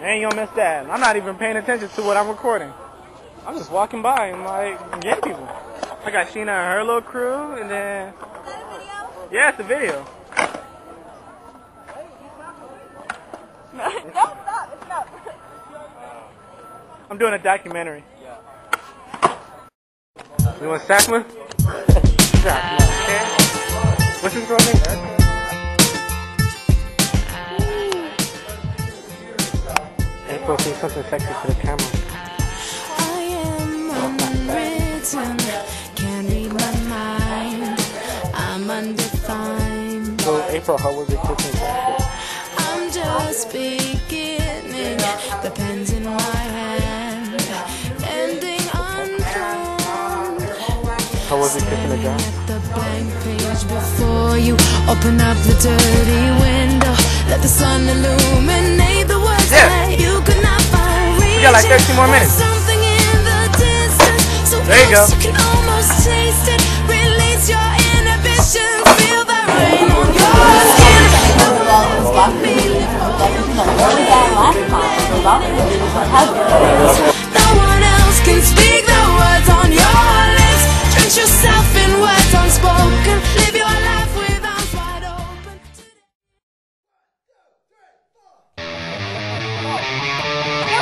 And you don't miss that. I'm not even paying attention to what I'm recording. I'm just walking by and like getting people. I got Sheena and her little crew, and then yeah, it's a video. no, stop. It's not. I'm doing a documentary. You want Sackman? What's his girl name? April, say something sexy to the camera. I am unwritten, can't read my mind. I'm undefined. So, April, how was it kissing sexy? I'm just beginning. The pen's in my hand, ending. How was it kissing a Staring guy? at the blank page before you. Open up the dirty window. Got like 13 more minutes. Something in the distance, so There you close go. you can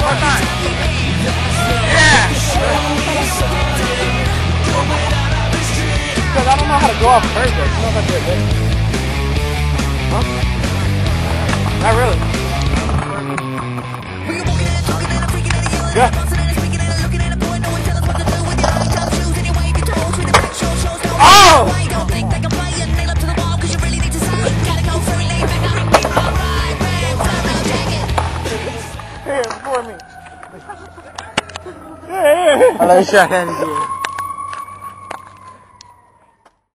Yeah. Because I don't know how to go off though. You know if I do it? Huh? 好了，下天见。